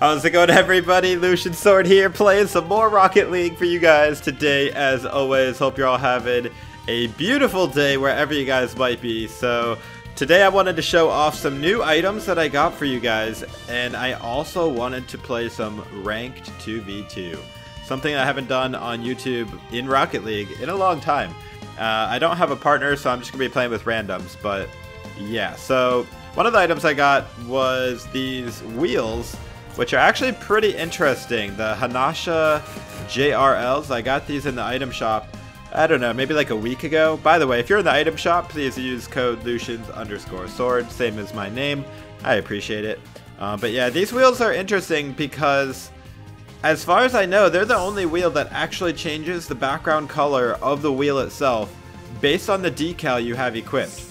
How's it going everybody? Lucian Sword here playing some more Rocket League for you guys today as always. Hope you're all having a beautiful day wherever you guys might be. So today I wanted to show off some new items that I got for you guys and I also wanted to play some ranked 2v2. Something I haven't done on YouTube in Rocket League in a long time. Uh, I don't have a partner so I'm just going to be playing with randoms but yeah. So one of the items I got was these wheels which are actually pretty interesting. The Hanasha JRLs, I got these in the item shop, I don't know, maybe like a week ago. By the way, if you're in the item shop, please use code Lucians underscore sword, same as my name. I appreciate it. Uh, but yeah, these wheels are interesting because, as far as I know, they're the only wheel that actually changes the background color of the wheel itself based on the decal you have equipped.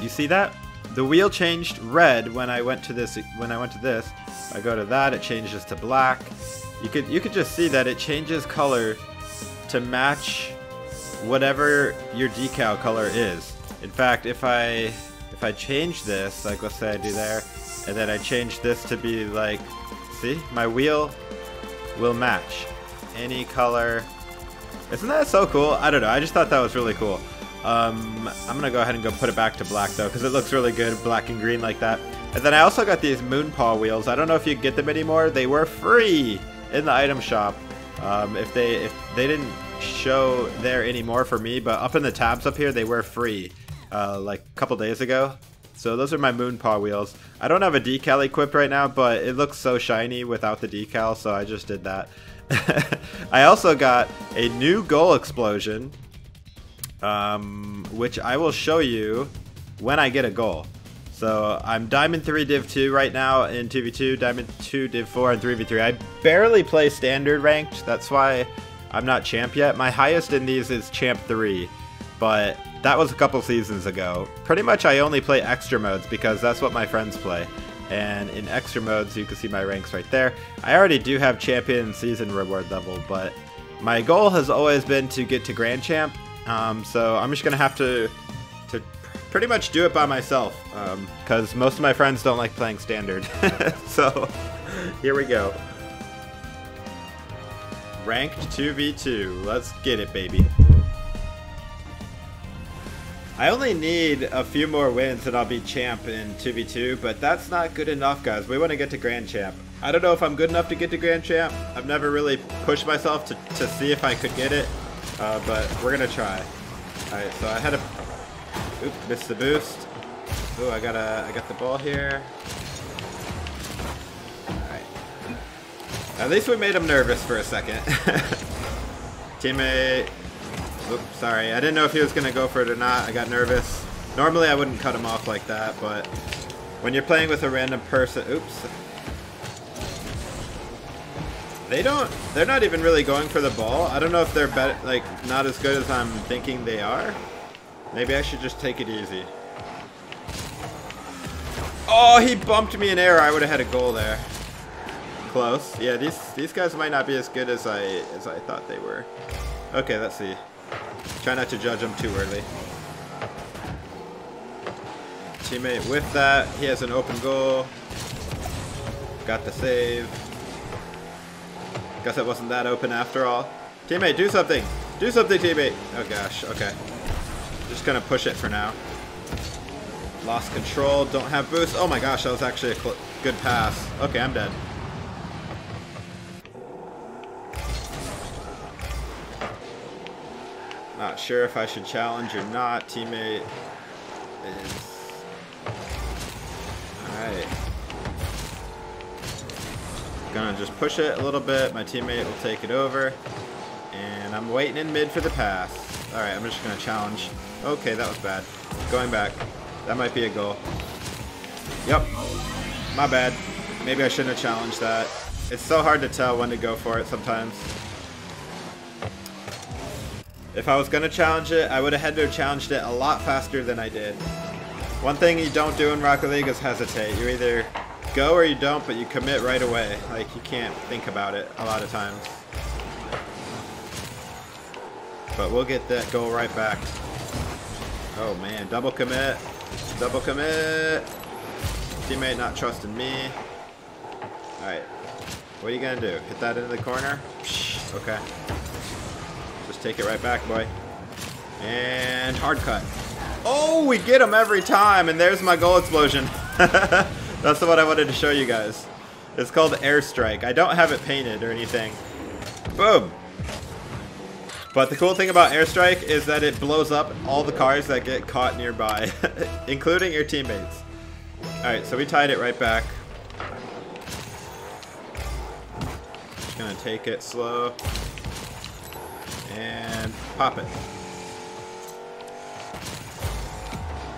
You see that? The wheel changed red when I went to this when I went to this, I go to that, it changes to black. You could you could just see that it changes color to match whatever your decal color is. In fact, if I if I change this, like let's say I do there, and then I change this to be like, see, my wheel will match any color. Isn't that so cool? I don't know. I just thought that was really cool. Um, I'm gonna go ahead and go put it back to black though, because it looks really good, black and green like that. And then I also got these Moonpaw wheels. I don't know if you get them anymore. They were free in the item shop. Um, if they if they didn't show there anymore for me, but up in the tabs up here, they were free uh, like a couple days ago. So those are my Moonpaw wheels. I don't have a decal equipped right now, but it looks so shiny without the decal, so I just did that. I also got a new goal explosion, um, which I will show you when I get a goal. So I'm Diamond 3 Div 2 right now in 2v2, Diamond 2 Div 4 and 3v3. I barely play standard ranked, that's why I'm not champ yet. My highest in these is champ 3, but that was a couple seasons ago. Pretty much I only play extra modes because that's what my friends play. And in extra modes, you can see my ranks right there. I already do have champion season reward level, but my goal has always been to get to grand champ. Um, so I'm just to have to to pretty much do it by myself because um, most of my friends don't like playing standard. so here we go. Ranked 2v2. Let's get it, baby. I only need a few more wins and I'll be champ in 2v2, but that's not good enough, guys. We want to get to Grand Champ. I don't know if I'm good enough to get to Grand Champ. I've never really pushed myself to, to see if I could get it, uh, but we're to try. Alright, so I had a Oop, missed the boost. Oh, I got a, I got the ball here. Alright. At least we made him nervous for a second. Teammate. Oops, sorry. I didn't know if he was to go for it or not. I got nervous. Normally I wouldn't cut him off like that, but when you're playing with a random person... Oops. They don't... They're not even really going for the ball. I don't know if they're better, like not as good as I'm thinking they are. Maybe I should just take it easy. Oh, he bumped me in air. I would have had a goal there. Close. Yeah, these these guys might not be as good as I as I thought they were. Okay, let's see. Try not to judge them too early. Teammate with that. He has an open goal. Got the save. Guess it wasn't that open after all. Teammate, do something! Do something, teammate! Oh gosh, okay. Just gonna push it for now. Lost control, don't have boost. Oh my gosh, that was actually a good pass. Okay, I'm dead. Not sure if I should challenge or not. Teammate. Gonna just push it a little bit. My teammate will take it over. And I'm waiting in mid for the pass. Alright, I'm just gonna challenge. Okay, that was bad. Going back. That might be a goal. Yep. My bad. Maybe I shouldn't have challenged that. It's so hard to tell when to go for it sometimes. If I was going to challenge it, I would have had to have challenged it a lot faster than I did. One thing you don't do in Rocket League is hesitate. You either go or you don't, but you commit right away. Like, you can't think about it a lot of times. But we'll get that goal right back. Oh man, double commit. Double commit. Teammate not trusting me. Alright. What are you gonna do? Hit that into the corner? Okay. Just take it right back, boy. And hard cut. Oh, we get him every time, and there's my goal explosion. That's the one I wanted to show you guys. It's called Airstrike. I don't have it painted or anything. Boom! But the cool thing about Airstrike is that it blows up all the cars that get caught nearby, including your teammates. Alright, so we tied it right back. Just gonna take it slow. And pop it.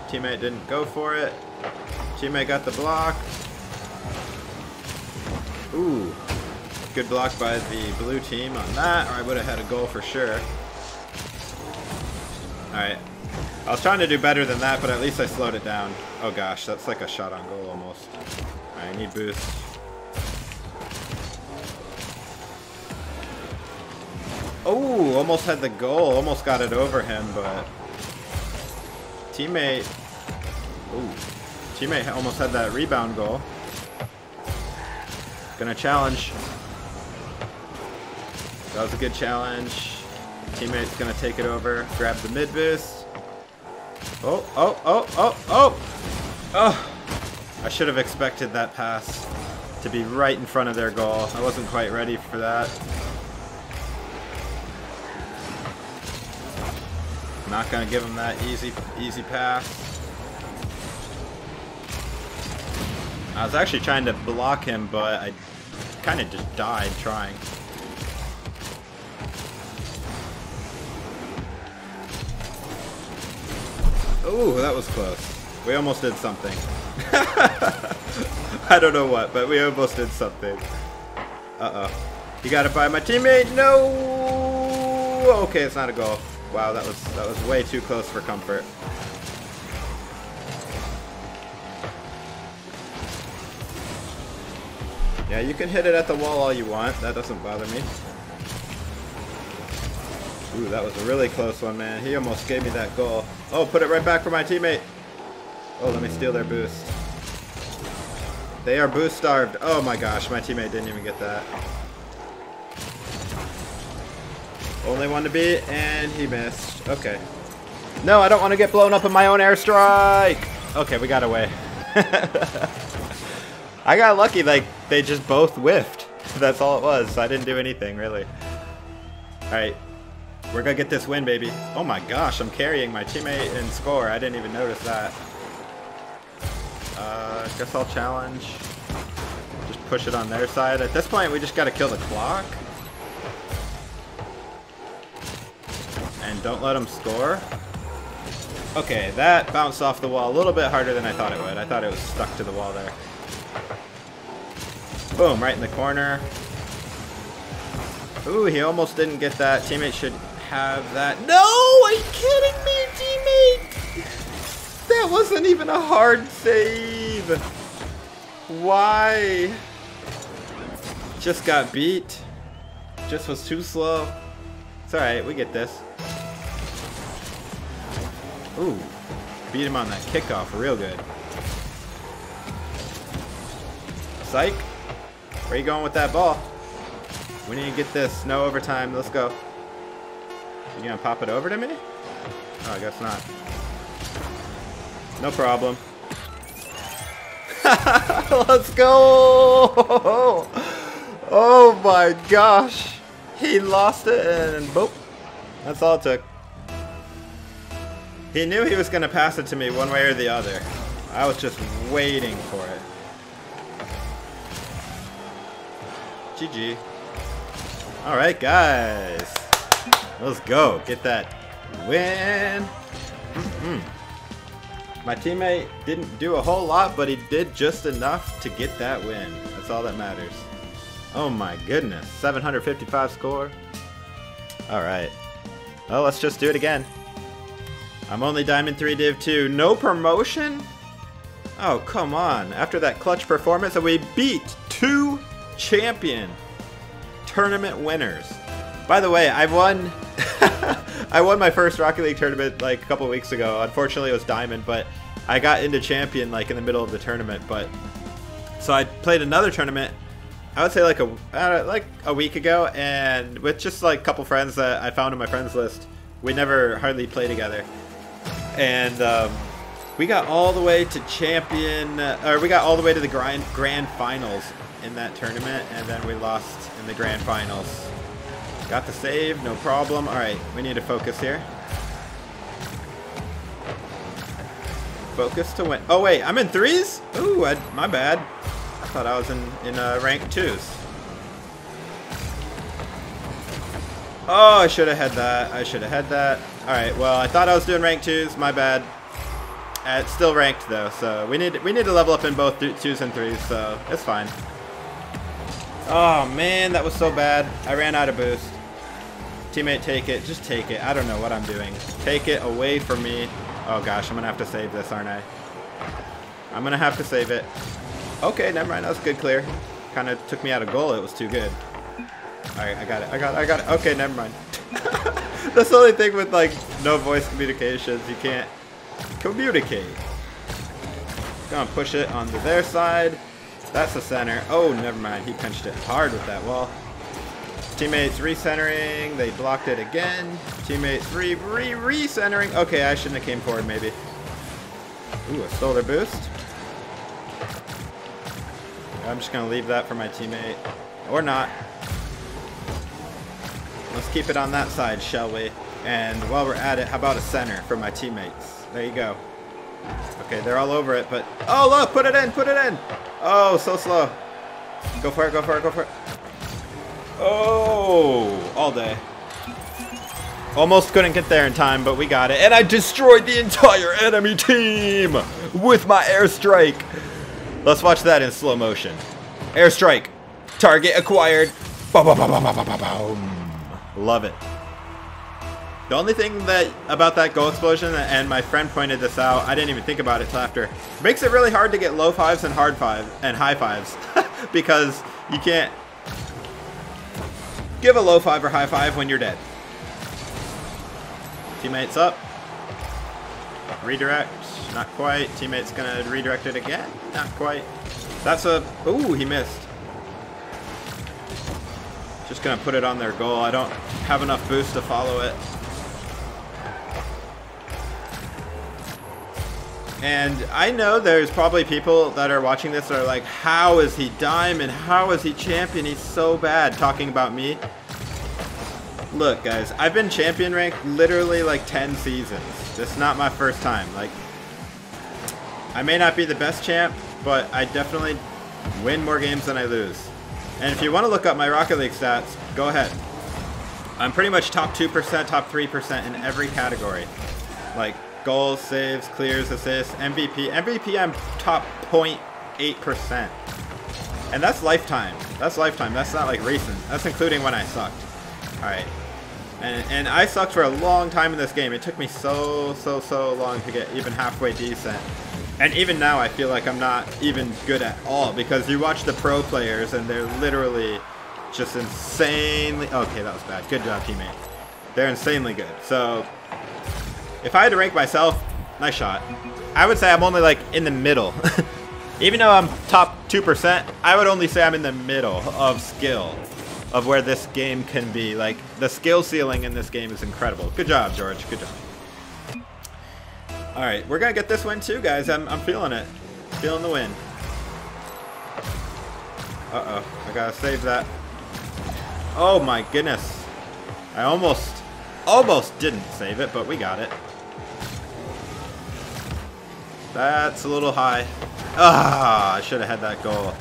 Teammate didn't go for it. Teammate got the block. Ooh. Good block by the blue team on that, or I would have had a goal for sure. Alright. I was trying to do better than that, but at least I slowed it down. Oh gosh, that's like a shot on goal almost. I need boost. Oh, almost had the goal. Almost got it over him, but... Teammate... Ooh. Teammate almost had that rebound goal. Gonna challenge. That was a good challenge. Teammate's gonna take it over. Grab the mid boost. Oh, oh, oh, oh, oh! Oh! I should have expected that pass to be right in front of their goal. I wasn't quite ready for that. Not gonna give him that easy, easy pass. I was actually trying to block him, but I kind of just died trying. Ooh, that was close. We almost did something. I don't know what, but we almost did something. Uh-oh. You got it by my teammate. No! Okay, it's not a goal. Wow, that was that was way too close for comfort. Yeah, you can hit it at the wall all you want. That doesn't bother me. Ooh, that was a really close one, man. He almost gave me that goal. Oh, put it right back for my teammate. Oh, let me steal their boost. They are boost starved. Oh my gosh, my teammate didn't even get that. Only one to beat, and he missed. Okay. No, I don't want to get blown up in my own airstrike. Okay, we got away. I got lucky, like, they just both whiffed. That's all it was. I didn't do anything, really. Alright. We're gonna get this win, baby. Oh my gosh, I'm carrying my teammate in score. I didn't even notice that. Uh, guess I'll challenge. Just push it on their side. At this point, we just gotta kill the clock. And don't let them score. Okay, that bounced off the wall a little bit harder than I thought it would. I thought it was stuck to the wall there. Boom, right in the corner. Ooh, he almost didn't get that. Teammate should have that. No! Are you kidding me, teammate? That wasn't even a hard save. Why? Just got beat. Just was too slow. It's alright, we get this. Ooh, beat him on that kickoff real good. Psych. Where you going with that ball? We need to get this. No overtime. Let's go. You gonna pop it over to me? Oh, I guess not. No problem. Let's go! Oh my gosh. He lost it and boop. That's all it took. He knew he was going to pass it to me one way or the other. I was just waiting for GG. Alright, guys. Let's go. Get that win. Mm -hmm. My teammate didn't do a whole lot, but he did just enough to get that win. That's all that matters. Oh my goodness. 755 score. Alright. Well, let's just do it again. I'm only Diamond 3 Div 2. No promotion? Oh, come on. After that clutch performance, and we beat two champion tournament winners. By the way, I won I won my first Rocket League tournament like a couple weeks ago. Unfortunately, it was Diamond, but I got into champion like in the middle of the tournament. But so I played another tournament I would say like a uh, like a week ago, and with just like a couple friends that I found on my friends list, we never hardly play together, and um, we got all the way to champion, uh, or we got all the way to the grand grand finals in that tournament, and then we lost in the grand finals. Got the save, no problem. All right, we need to focus here. Focus to win. Oh wait, I'm in threes? Ooh, I, my bad. I thought I was in, in uh, rank twos. Oh, I should have had that. I should have had that. Alright, well, I thought I was doing rank twos. My bad. Uh, it's still ranked though, so we need we need to level up in both th twos and threes, so it's fine. Oh man, that was so bad. I ran out of boost. Teammate, take it. Just take it. I don't know what I'm doing. Take it away from me. Oh gosh, I'm gonna have to save this, aren't I? I'm gonna have to save it. Okay, never mind. That was good clear. Kind of took me out of goal. It was too good. Alright, I got it. I got it. I got it. Okay, never mind. That's the only thing with like no voice communications. You can't communicate. Gonna push it onto their side. That's the center. Oh, never mind. He pinched it hard with that wall. Teammates recentering. They blocked it again. Teammates re re recentering. Okay, I shouldn't have came forward maybe. Ooh, a solar boost. I'm just gonna leave that for my teammate. Or not. Let's keep it on that side, shall we? And while we're at it, how about a center for my teammates? There you go. Okay, they're all over it, but... Oh, look! Put it in! Put it in! Oh, so slow. Go for it, go for it, go for it. Oh, all day. Almost couldn't get there in time, but we got it. And I destroyed the entire enemy team with my airstrike. Let's watch that in slow motion. Airstrike. Target acquired. Boom. Love it. The only thing that about that goal explosion, and my friend pointed this out, I didn't even think about it till after, makes it really hard to get low fives and hard fives and high fives because you can't give a low five or high five when you're dead. Teammates up. Redirect. Not quite. Teammate's gonna redirect it again. Not quite. That's a... Ooh, he missed. Just gonna put it on their goal. I don't have enough boost to follow it. And I know there's probably people that are watching this that are like, how is he diamond? How is he champion? He's so bad talking about me. Look, guys, I've been champion ranked literally like 10 seasons. This is not my first time. Like, I may not be the best champ, but I definitely win more games than I lose. And if you want to look up my Rocket League stats, go ahead. I'm pretty much top 2%, top 3% in every category. Like, goals, saves, clears, assists, MVP. MVP, I'm top 0.8%. And that's lifetime. That's lifetime. That's not like recent. That's including when I sucked. Alright. And, and I sucked for a long time in this game. It took me so, so, so long to get even halfway decent. And even now I feel like I'm not even good at all because you watch the pro players and they're literally just insanely... Okay, that was bad. Good job, teammate. They're insanely good. So if I had to rank myself, nice shot. I would say I'm only like in the middle. Even though I'm top 2%, I would only say I'm in the middle of skill of where this game can be. Like, the skill ceiling in this game is incredible. Good job, George. Good job. Alright, we're going to get this win too, guys. I'm, I'm feeling it. Feeling the win. Uh-oh. I got to save that. Oh, my goodness. I almost, almost didn't save it, but we got it. That's a little high. Ah, I should have had that goal.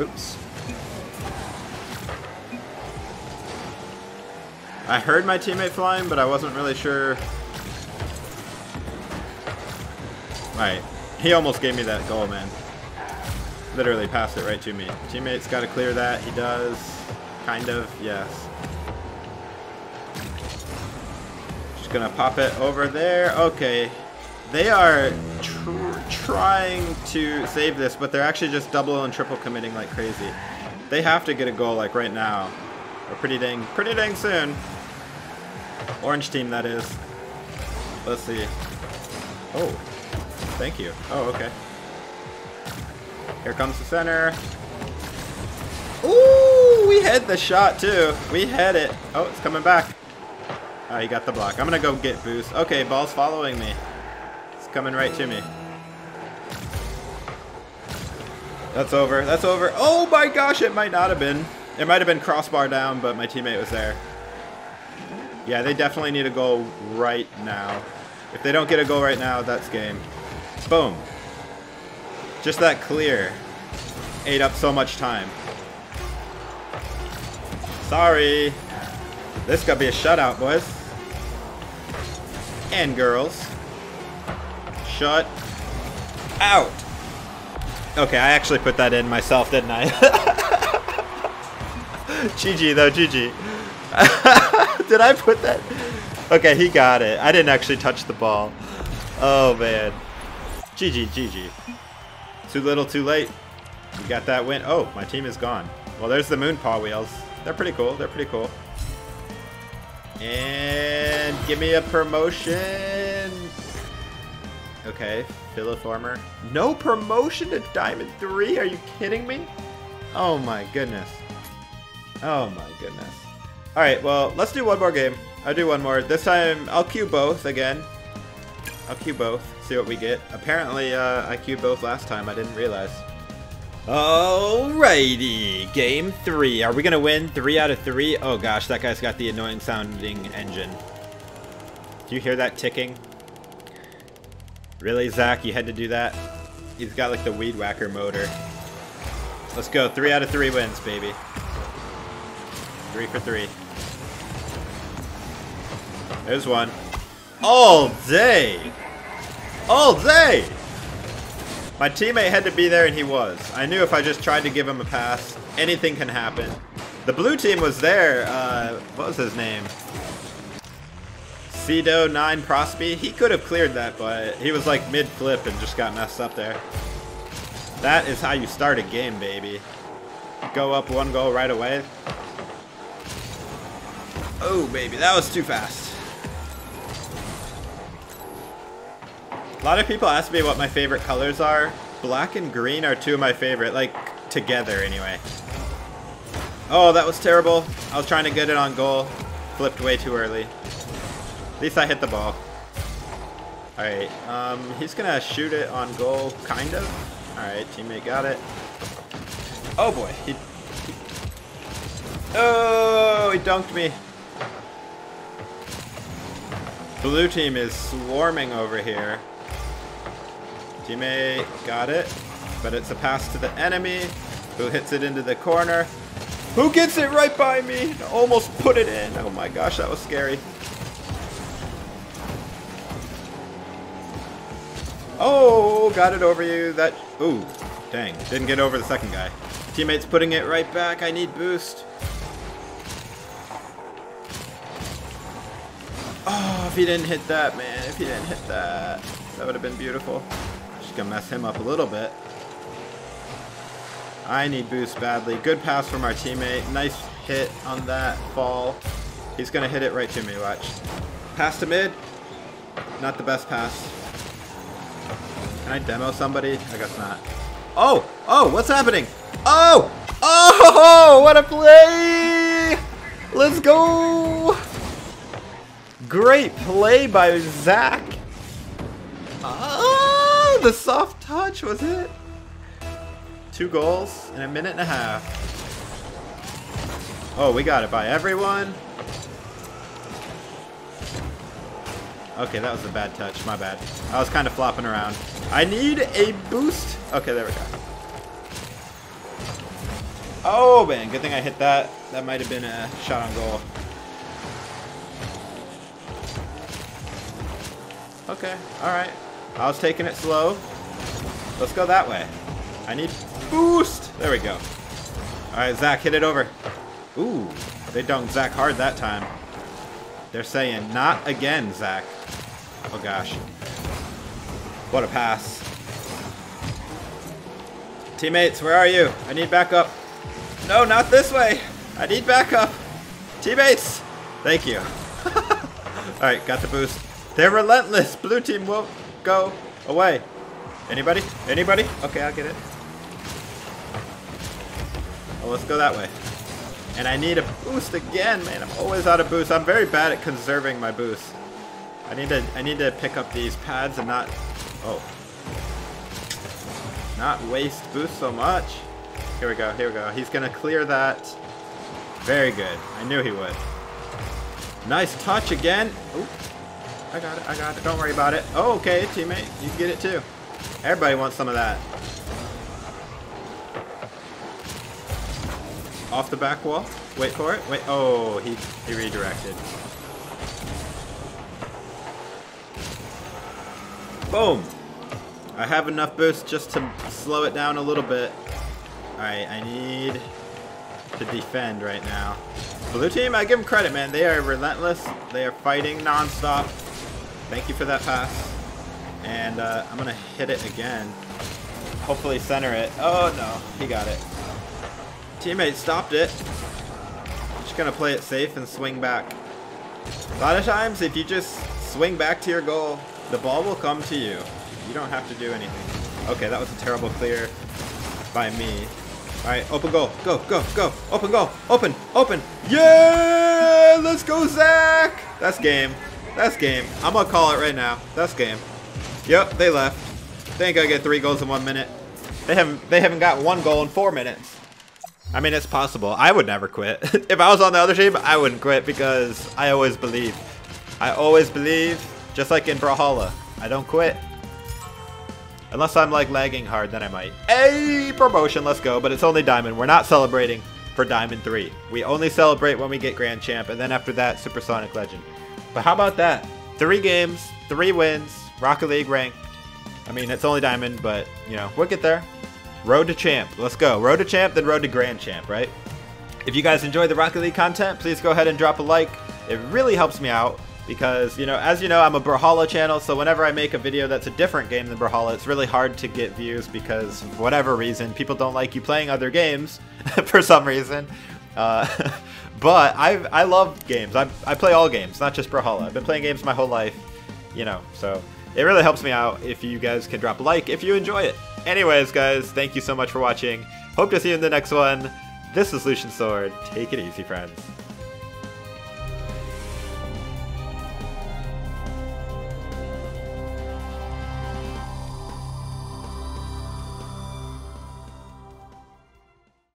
Oops. I heard my teammate flying, but I wasn't really sure. Right. He almost gave me that goal, man literally passed it right to me. Teammate's got to clear that. He does. Kind of, yes. Just gonna pop it over there. Okay. They are tr trying to save this, but they're actually just double and triple committing like crazy. They have to get a goal like right now. Or pretty dang, pretty dang soon. Orange team, that is. Let's see. Oh, thank you. Oh, okay. Here comes the center. Ooh, we had the shot too. We had it. Oh, it's coming back. Oh, he got the block. I'm gonna go get boost. Okay, ball's following me. It's coming right to me. That's over. That's over. Oh my gosh, it might not have been. It might have been crossbar down, but my teammate was there. Yeah, they definitely need a goal right now. If they don't get a goal right now, that's game. Boom. Just that clear ate up so much time. Sorry. This could be a shutout, boys. And girls. Shut out. Okay, I actually put that in myself, didn't I? GG though, GG. Did I put that? Okay, he got it. I didn't actually touch the ball. Oh, man. GG, GG. Too little, too late. You got that win. Oh, my team is gone. Well, there's the moon paw wheels. They're pretty cool. They're pretty cool. And give me a promotion. Okay, Filiformer. No promotion to Diamond 3? Are you kidding me? Oh my goodness. Oh my goodness. Alright, well, let's do one more game. I'll do one more. This time, I'll queue both again. I'll queue both, see what we get. Apparently, uh, I queued both last time. I didn't realize. Alrighty, game three. Are we gonna win three out of three? Oh gosh, that guy's got the annoying sounding engine. Do you hear that ticking? Really, Zach? You had to do that? He's got like the weed whacker motor. Let's go. Three out of three wins, baby. Three for three. There's one. All day! All day! My teammate had to be there and he was. I knew if I just tried to give him a pass, anything can happen. The blue team was there. Uh, what was his name? Cedo 9 Prosby. He could have cleared that, but he was like mid-flip and just got messed up there. That is how you start a game, baby. Go up one goal right away. Oh, baby, that was too fast. A lot of people ask me what my favorite colors are. Black and green are two of my favorite, like, together anyway. Oh, that was terrible. I was trying to get it on goal. Flipped way too early. At least I hit the ball. Alright, um, he's gonna shoot it on goal, kind of. Alright, teammate got it. Oh boy, he, he... Oh, he dunked me. Blue team is swarming over here. Teammate got it, but it's a pass to the enemy, who hits it into the corner. Who gets it right by me? Almost put it in. Oh my gosh, that was scary. Oh, got it over you. That, ooh, dang, didn't get over the second guy. Teammate's putting it right back. I need boost. Oh, if he didn't hit that, man, if he didn't hit that, that would have been beautiful gonna mess him up a little bit. I need boost badly. Good pass from our teammate. Nice hit on that fall. He's gonna hit it right to me, watch. Pass to mid. Not the best pass. Can I demo somebody? I guess not. Oh! Oh, what's happening? Oh! Oh! What a play! Let's go! Great play by Zach. Oh! The soft touch was it? Two goals in a minute and a half. Oh, we got it by everyone. Okay, that was a bad touch. My bad. I was kind of flopping around. I need a boost. Okay, there we go. Oh, man. Good thing I hit that. That might have been a shot on goal. Okay, alright. I was taking it slow. Let's go that way. I need boost. There we go. All right, Zach, hit it over. Ooh, they dunked Zach hard that time. They're saying, not again, Zach. Oh, gosh. What a pass. Teammates, where are you? I need backup. No, not this way. I need backup. Teammates! Thank you. Alright, got the boost. They're relentless. Blue team won't go away. Anybody? Anybody? Okay, I'll get it. Well, let's go that way. And I need a boost again, man. I'm always out of boost. I'm very bad at conserving my boost. I need to I need to pick up these pads and not oh not waste boost so much. Here we go, here we go. He's gonna clear that. Very good. I knew he would. Nice touch again. I got it, I got it. Don't worry about it. Oh, okay, teammate. You can get it too. Everybody wants some of that. Off the back wall. Wait for it. Wait. Oh, he, he redirected. Boom. I have enough boost just to slow it down a little bit. Alright, I need to defend right now. Blue team, I give them credit, man. They are relentless. They are fighting nonstop. Thank you for that pass. And uh, I'm going to hit it again. Hopefully center it. Oh, no. He got it. Teammate stopped it. Just going to play it safe and swing back. A lot of times, if you just swing back to your goal, the ball will come to you. You don't have to do anything. Okay, that was a terrible clear by me. Alright, open goal. Go, go, go. Open goal. Open, open. Yeah! Let's go, Zach! That's game. That's game. I'm gonna call it right now. That's game. Yep, they left. They ain't gonna get three goals in one minute. They haven't they haven't got one goal in four minutes. I mean, it's possible. I would never quit. if I was on the other team, I wouldn't quit because I always believe. I always believe, just like in Brawlhalla. I don't quit. Unless I'm like lagging hard, then I might. Hey, promotion, let's go. But it's only Diamond. We're not celebrating for Diamond 3. We only celebrate when we get Grand Champ, and then after that, Supersonic Legend. But how about that? Three games, three wins, Rocket League ranked. I mean, it's only Diamond, but, you know, we'll get there. Road to Champ. Let's go. Road to Champ, then Road to Grand Champ, right? If you guys enjoy the Rocket League content, please go ahead and drop a like. It really helps me out because, you know, as you know, I'm a Brawlhalla channel, so whenever I make a video that's a different game than Brawlhalla, it's really hard to get views because, whatever reason, people don't like you playing other games for some reason. Uh, but I I love games. I, I play all games, not just Brawlhalla. I've been playing games my whole life, you know, so it really helps me out if you guys can drop a like if you enjoy it. Anyways, guys, thank you so much for watching. Hope to see you in the next one. This is Lucian Sword. Take it easy, friends.